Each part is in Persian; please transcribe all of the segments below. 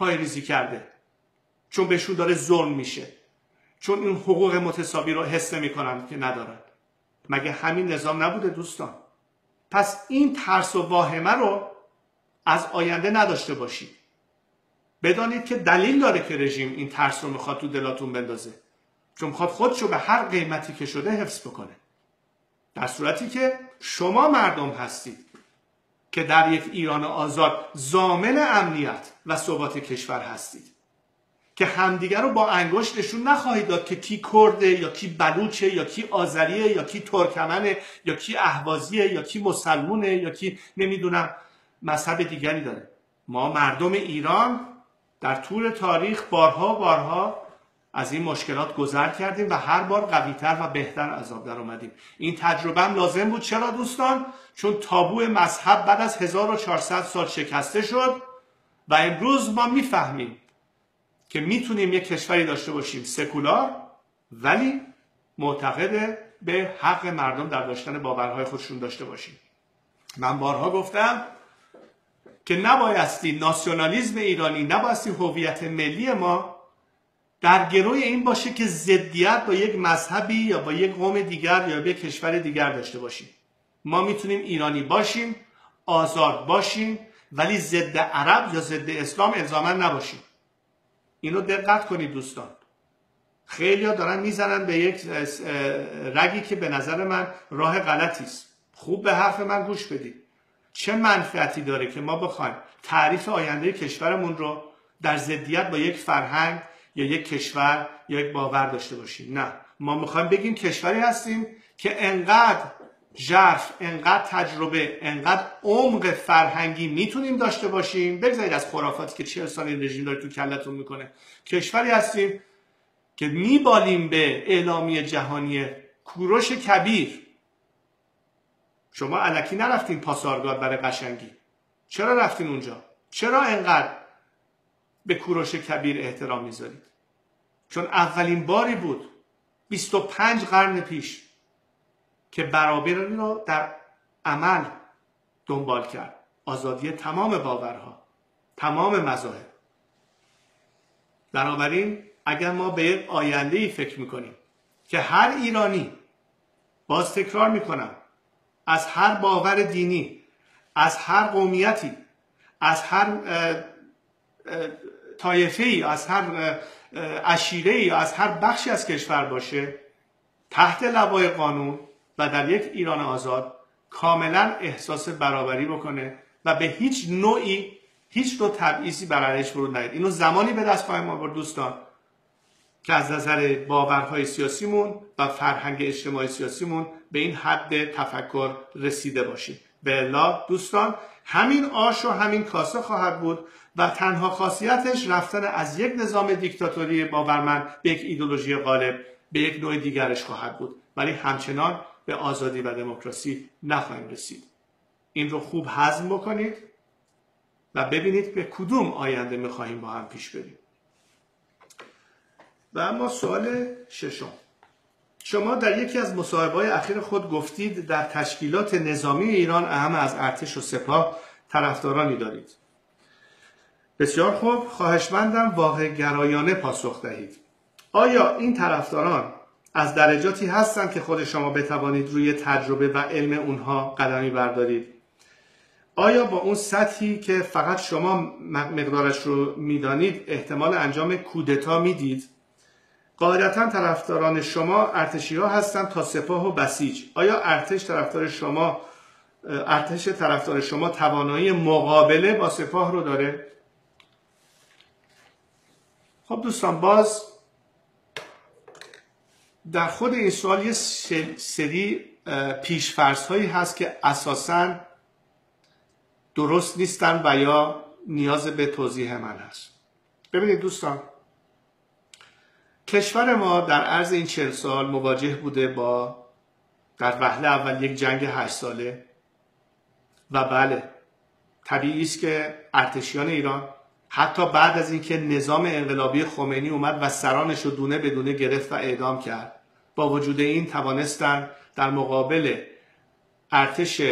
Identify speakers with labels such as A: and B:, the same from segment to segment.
A: پای ریزی کرده. چون بهشون داره ظلم میشه. چون این حقوق متساوی رو حس نمی‌کنن که ندارن. مگه همین نظام نبوده دوستان؟ پس این ترس و واهمه رو از آینده نداشته باشید. بدانید که دلیل داره که رژیم این ترس رو می‌خواد تو دلاتون بندازه. چون می‌خواد خودشو به هر قیمتی که شده حفظ بکنه. در صورتی که شما مردم هستید. که در یک ایران آزاد زامن امنیت و ثبات کشور هستید. که همدیگر رو با انگشت نشون نخواهید داد که کی کرده یا کی بلوچه یا کی آذریه یا کی ترکمنه یا کی اهوازیه یا کی مسلمونه یا کی نمی‌دونم مذهب دیگری داره. ما مردم ایران در طول تاریخ بارها بارها از این مشکلات گذر کردیم و هر بار قویتر و بهتر از آب در اومدیم این تجربه هم لازم بود. چرا دوستان؟ چون تابو مذهب بعد از 1400 سال شکسته شد و امروز ما می‌فهمیم که می‌تونیم یک کشوری داشته باشیم سکولار ولی معتقد به حق مردم در داشتن باورهای خودشون داشته باشیم. من بارها گفتم که نبایستی ناسیونالیزم ایرانی نبایستی هویت ملی ما در گروه این باشه که ضدیت با یک مذهبی یا با یک قوم دیگر یا با یک کشور دیگر داشته باشیم. ما می‌تونیم ایرانی باشیم آزاد باشیم ولی ضد عرب یا ضد اسلام الزاما نباشیم. اینو دقت کنید دوستان. خیلی ها دارن می‌زنن به یک رگی که به نظر من راه غلطی است. خوب به حرف من گوش بدید. چه منفعتی داره که ما بخوایم تعریف آینده کشورمون رو در ضدیت با یک فرهنگ یا یک کشور یا یک باور داشته باشیم. نه. ما می‌خوایم بگیم کشوری هستیم که انقدر ژرف انقدر تجربه انقدر عمق فرهنگی می‌تونیم داشته باشیم. بگذارید از خرافاتی که چهل سال این رژیم داره تو کلتون می‌کنه. کشوری هستیم که میبالیم به اعلامی جهانی کوروش کبیر. شما علکی نرفتین پاسارگاد برای قشنگی. چرا رفتین اونجا؟ چرا انقدر به کوروش کبیر احترام می‌ذارید؟ چون اولین باری بود 25 قرن پیش که برابری رو در عمل دنبال کرد. آزادی تمام باورها تمام مذاهب. بنابراین اگر ما به یک آینده ای فکر می‌کنیم که هر ایرانی باز تکرار می‌کنم از هر باور دینی از هر قومیتی از هر طایفه ای از هر اشیره ای از هر بخشی از کشور باشه تحت لوای قانون و در یک ایران آزاد کاملا احساس برابری بکنه و به هیچ نوعی هیچ نوع تبعیضی برایش برود نیاد اینو زمانی به دست خواهیم آورد دوستان که از نظر باورهای سیاسیمون و فرهنگ اجتماعی سیاسیمون به این حد تفکر رسیده باشیم. به دوستان همین آش و همین کاسه خواهد بود. و تنها خاصیتش رفتن از یک نظام دیکتاتوری باورمند به یک ایدولوژی غالب به یک نوع دیگرش خواهد بود. ولی همچنان به آزادی و دموکراسی نخواهیم رسید. این رو خوب هضم بکنید و ببینید به کدوم آینده می‌خواهیم با هم پیش بریم. و اما سوال ششم. شما در یکی از مصاحبه‌های اخیر خود گفتید در تشکیلات نظامی ایران اهم از ارتش و سپاه طرفدارانی دارید. بسیار خوب خواهشمندم واقع گرایانه پاسخ دهید. آیا این طرفداران از درجاتی هستند که خود شما بتوانید روی تجربه و علم اونها قدمی بردارید؟ آیا با اون سطحی که فقط شما مقدارش رو می‌دانید احتمال انجام کودتا می‌دید؟ قاعدتا طرفداران شما ارتشی ها هستند تا سپاه و بسیج. آیا ارتش طرفدار شما ارتش طرفدار شما توانایی مقابله با سپاه رو داره؟ خب دوستان باز در خود این سوال یه سری پیشفرس هایی هست که اساسا درست نیستن و یا نیاز به توضیح من هست. ببینید دوستان کشور ما در عرض این چهل سال مواجه بوده با در وهله اول یک جنگ هشت ساله و بله طبیعی است که ارتشیان ایران حتی بعد از اینکه نظام انقلابی خمینی اومد و سرانش رو دونه بدونه گرفت و اعدام کرد. با وجود این توانستند در مقابل ارتش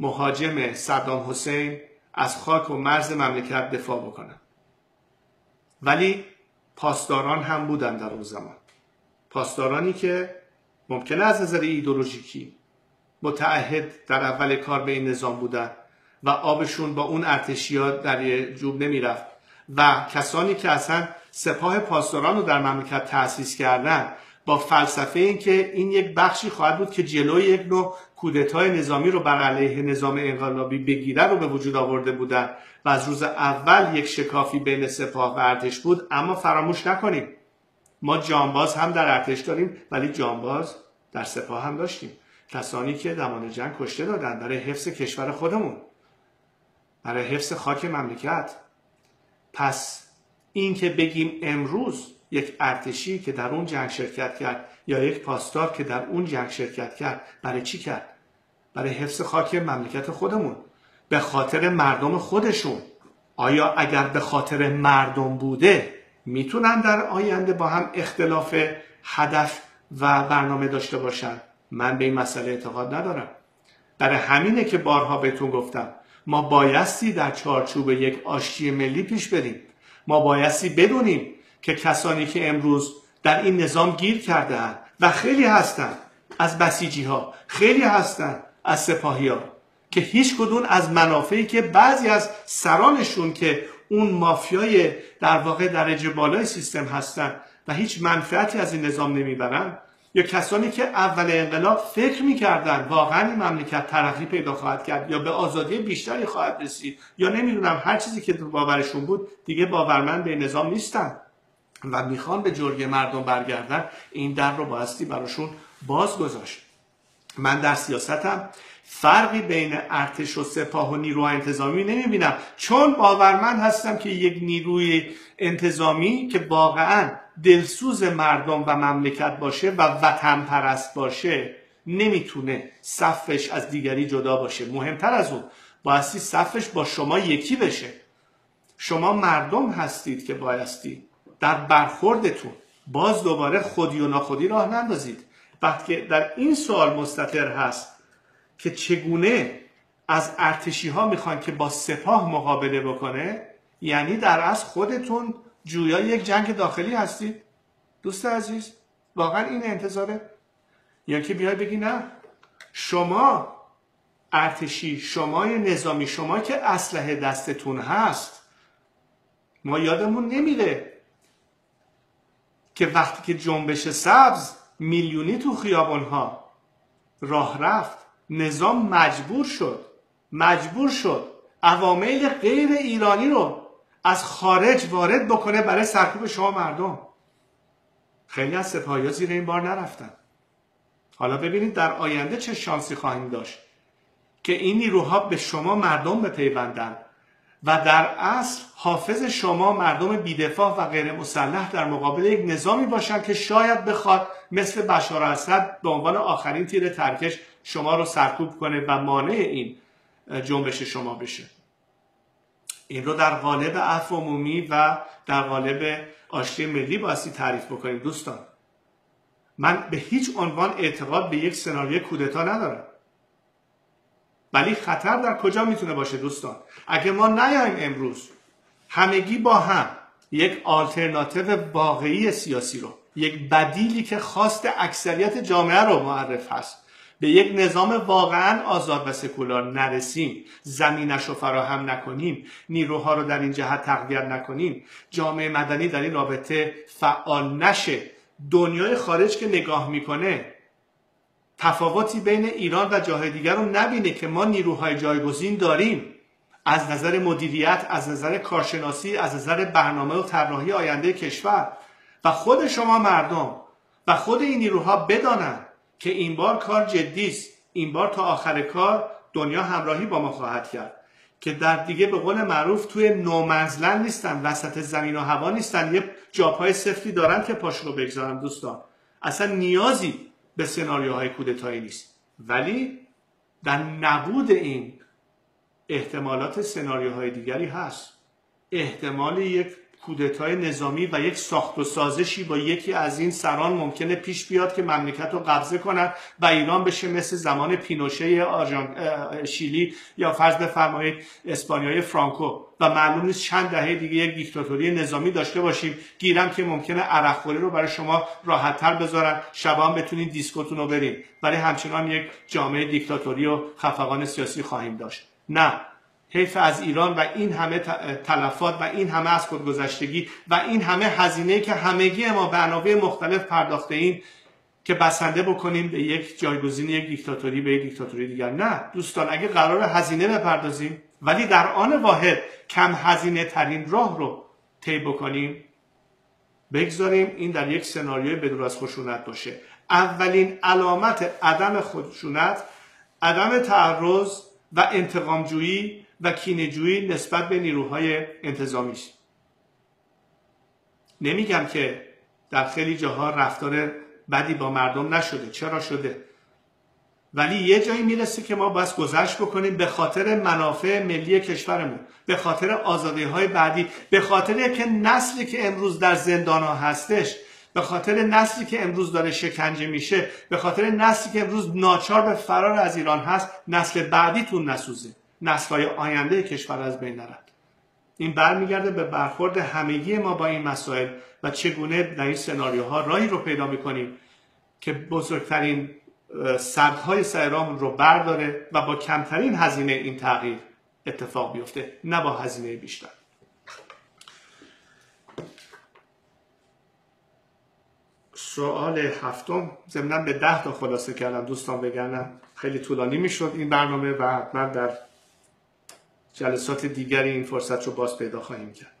A: مهاجم صدام حسین از خاک و مرز مملکت دفاع بکنند ولی پاسداران هم بودن در اون زمان. پاسدارانی که ممکنه از نظر ایدولوژیکی متعهد در اول کار به این نظام بودن. و آبشون با اون ارتشیا در جوب نمی‌رفت. و کسانی که اصلا سپاه پاسداران رو در مملکت تأسیس کردن با فلسفه اینکه این یک بخشی خواهد بود که جلوی یک نوع کودتای نظامی رو بر علیه نظام انقلابی بگیره رو به وجود آورده بودن و از روز اول یک شکافی بین سپاه و ارتش بود. اما فراموش نکنیم ما جانباز هم در ارتش داریم ولی جانباز در سپاه هم داشتیم. کسانی که زمان جنگ کشته دادن برای حفظ کشور خودمون. برای حفظ خاک مملکت. پس این که بگیم امروز یک ارتشی که در اون جنگ شرکت کرد یا یک پاسدار که در اون جنگ شرکت کرد برای چی کرد؟ برای حفظ خاک مملکت خودمون. به خاطر مردم خودشون. آیا اگر به خاطر مردم بوده می‌تونن در آینده با هم اختلاف هدف و برنامه داشته باشن؟ من به این مسئله اعتقاد ندارم. برای همینه که بارها بهتون گفتم. ما بایستی در چارچوب یک آشتی ملی پیش بریم. ما بایستی بدونیم که کسانی که امروز در این نظام گیر کرده و خیلی هستن از بسیجی ها خیلی هستن از سپاهی ها که هیچ کدوم از منافعی که بعضی از سرانشون که اون مافیای در واقع درجه بالای سیستم هستن و هیچ منفعتی از این نظام نمی‌برن یا کسانی که اول انقلاب فکر می‌کردن واقعا این مملکت ترقی پیدا خواهد کرد یا به آزادی بیشتری خواهد رسید یا نمی‌دونم هر چیزی که باورشون بود دیگه باورمند به نظام نیستن. و می‌خوان به جرگه مردم برگردن این در رو بایستی براشون باز گذاشت من در سیاستم فرقی بین ارتش و سپاه و نیروهای انتظامی نمی‌بینم. چون باورمند هستم که یک نیروی انتظامی که واقعا دلسوز مردم و مملکت باشه و وطن پرست باشه نمی‌تونه صفش از دیگری جدا باشه. مهمتر از اون بایستی صفش با شما یکی بشه. شما مردم هستید که بایستی در برخوردتون باز دوباره خودی و ناخودی راه نندازید. وقتی در این سوال مستطر هست که چگونه از ارتشی ها می‌خوان که با سپاه مقابله بکنه یعنی در از خودتون جویا یک جنگ داخلی هستید. دوست عزیز واقعا این انتظاره. یا که بیای بگی نه شما ارتشی شما نظامی شما که اسلحه دستتون هست ما یادمون نمیره که وقتی که جنبش سبز میلیونی تو خیابان ها راه رفت. نظام مجبور شد. مجبور شد عوامل غیر ایرانی رو از خارج وارد بکنه برای سرکوب شما مردم. خیلی از سپاهی زیر این بار نرفتن. حالا ببینید در آینده چه شانسی خواهیم داشت که این نیروها به شما مردم بپیوندن و در اصل حافظ شما مردم بیدفاع و غیر مسلح در مقابل یک نظامی باشند که شاید بخواد مثل بشار اسد به عنوان آخرین تیر ترکش شما رو سرکوب کنه و مانع این جنبش شما بشه. این رو در قالب عفو عمومی و در قالب آشتی ملی باستی تعریف بکنیم. دوستان من به هیچ عنوان اعتقاد به یک سناریوی کودتا ندارم. ولی خطر در کجا می‌تونه باشه دوستان؟ اگه ما نیایم امروز همگی با هم یک آلترناتیو واقعی سیاسی رو یک بدیلی که خواست اکثریت جامعه رو معرف هست به یک نظام واقعا آزاد و سکولار نرسیم. زمینش رو فراهم نکنیم. نیروها رو در این جهت تقویت نکنیم. جامعه مدنی در این رابطه فعال نشه. دنیای خارج که نگاه می‌کنه تفاوتی بین ایران و جاهای دیگر رو نبینه که ما نیروهای جایگزین داریم. از نظر مدیریت از نظر کارشناسی از نظر برنامه و طراحی آینده کشور. و خود شما مردم و خود این نیروها بدانند که این بار کار جدی است. این بار تا آخر کار دنیا همراهی با ما خواهد کرد. که در دیگه به قول معروف توی نومنزلن نیستن وسط زمین و هوا نیستن. یه جاپای سفتی دارن که پاش رو بگذارن دوستان. اصلا نیازی به سناریوهای کودتایی نیست. ولی در نبود این احتمالات سناریوهای دیگری هست. احتمال یک کودتای نظامی و یک ساخت و سازشی با یکی از این سران ممکنه پیش بیاد که مملکت رو قبضه کنن و ایران بشه مثل زمان پینوشه. شیلی یا فرض بفرمایید اسپانیای فرانکو. و معلوم نیست چند دهه دیگه یک دیکتاتوری نظامی داشته باشیم. گیرم که ممکنه عرق خوری رو برای شما راحتتر بذارن شبان بتونید دیسکوتون رو برین. ولی همچنان یک جامعه دیکتاتوری و خفقان سیاسی خواهیم داشت. نه. حیف از ایران و این همه تلفات و این همه از خودگذشتگی و این همه هزینه که همگی ما به مختلف پرداخته این که بسنده بکنیم به یک جایگزین یک دیکتاتوری به یک دیکتاتوری دیگر. نه دوستان اگه قرار هزینه بپردازیم ولی در آن واحد کم هزینه ترین راه رو طی بکنیم بگذاریم این در یک سناریوی بدون از خشونت باشه. اولین علامت عدم خشونت عدم تعرض و انتقامجویی و کینجویی نسبت به نیروهای انتظامی است نمیگم که در خیلی جاها رفتار بدی با مردم نشده. چرا شده؟ ولی یه جایی می‌رسه که ما باید گذشت بکنیم به خاطر منافع ملی کشورمون به خاطر آزادی های بعدی به خاطر که نسلی که امروز در زندان ها هستش به خاطر نسلی که امروز داره شکنجه میشه به خاطر نسلی که امروز ناچار به فرار از ایران هست نسل بعدیتون نسوزه. نسلهای آینده کشور از بین نرد. این برمیگرده به برخورد همگی ما با این مسائل و چگونه در این سناریوها راهی رو پیدا می‌کنیم که بزرگترین سدهای سیرامون رو برداره و با کمترین هزینه این تغییر اتفاق بیفته نه با هزینه بیشتر. سوال هفتم ضمنا به ده تا خلاصه کردم دوستان بگنم خیلی طولانی می‌شد این برنامه و حتما در جلسات دیگری این فرصت رو باز پیدا خواهیم کرد.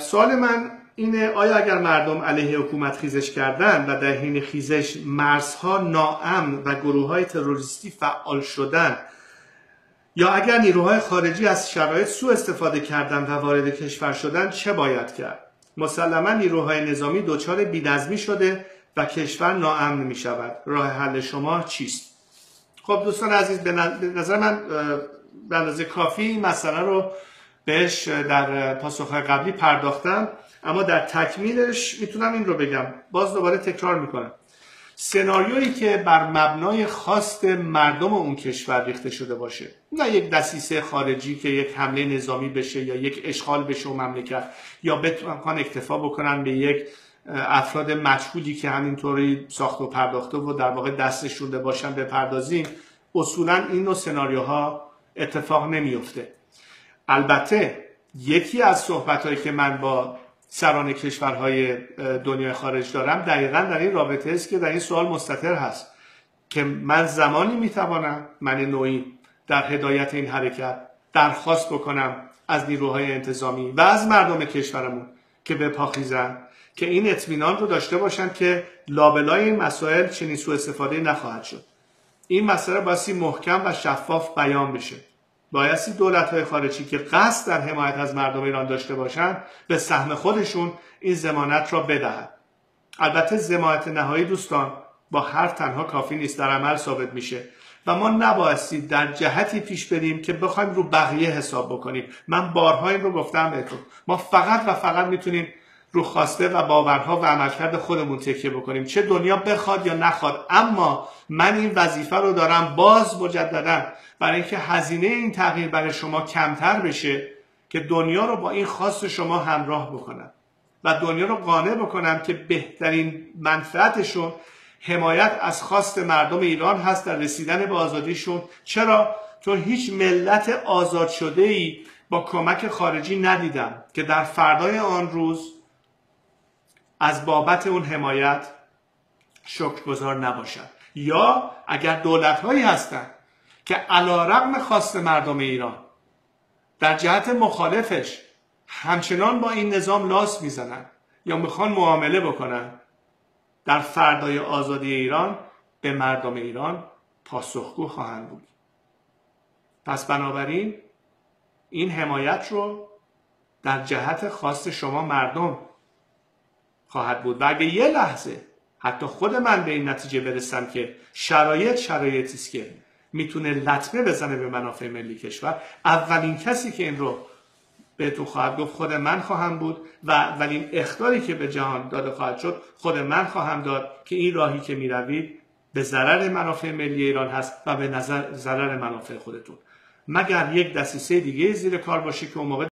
A: سوال من اینه آیا اگر مردم علیه حکومت خیزش کردن و در حین خیزش مرزها ناامن و گروه های تروریستی فعال شدن یا اگر نیروهای خارجی از شرایط سوء استفاده کردن و وارد کشور شدن چه باید کرد؟ مسلما نیروهای نظامی دچار بیدزمی شده و کشور ناامن می شود راه حل شما چیست؟ خب دوستان عزیز به نظر من به اندازه کافی این مسئله رو بهش در پاسخ قبلی پرداختم اما در تکمیلش می‌تونم این رو بگم. باز دوباره تکرار می‌کنم. سناریویی که بر مبنای خواست مردم اون کشور ریخته شده باشه. نه یک دسیسه خارجی که یک حمله نظامی بشه یا یک اشغال بشه و مملکت یا بتونن اکتفا بکنن به یک افراد مجهولی که همینطوری ساخت و پرداخته و در واقع دستش شده باشن بپردازیم اصولا این نوع سناریوها اتفاق نمیفته البته یکی از صحبت که من با سران کشورهای دنیای خارج دارم دقیقا در این رابطه است که در این سوال مستطر هست که من زمانی می‌توانم من نوعی در هدایت این حرکت درخواست بکنم از نیروهای انتظامی و از مردم کشورمون که بپاخیزن که این اطمینان رو داشته باشن که لابلای این مسائل چنین سوء استفاده نخواهد شد. این مسئله بایستی محکم و شفاف بیان بشه. بایستی دولت های خارجی که قصد در حمایت از مردم ایران داشته باشند به سهم خودشون این زمانت را بدهد البته زمانت نهایی دوستان با هر تنها کافی نیست در عمل ثابت میشه. و ما نبایستی در جهتی پیش بریم که بخوایم رو بقیه حساب بکنیم. من بارها این رو گفتم بهتون. ما فقط و فقط می‌تونیم رو خواسته و باورها و عملکرد خودمون تکیه بکنیم. چه دنیا بخواد یا نخواد. اما من این وظیفه رو دارم باز مجددا. برای اینکه هزینه این تغییر برای شما کمتر بشه که دنیا رو با این خواست شما همراه بکنم. و دنیا رو قانع بکنم که بهترین منفعتشون حمایت از خواست مردم ایران هست در رسیدن به آزادیشون. چرا؟ چون هیچ ملت آزاد شده ای با کمک خارجی ندیدم که در فردای آن روز از بابت اون حمایت شکرگزار نباشد. یا اگر دولت هایی هستند که علا رقم خواست مردم ایران در جهت مخالفش همچنان با این نظام لاس می‌زنن یا می‌خوان معامله بکنن در فردای آزادی ایران به مردم ایران پاسخگو خواهند بود. پس بنابراین این حمایت رو در جهت خواست شما مردم خواهد بود. و اگه یه لحظه حتی خود من به این نتیجه برسم که شرایط شرایطی است که می‌تونه لطمه بزنه به منافع ملی کشور اولین کسی که این رو بهتون خواهد گفت خود من خواهم بود و ولی این اختاری که به جهان داده خواهد شد خود من خواهم داد که این راهی که می‌روید به ضرر منافع ملی ایران هست و به نظر ضرر منافع خودتون. مگر یک دسیسه دیگه زیر کار باشه که اون موقع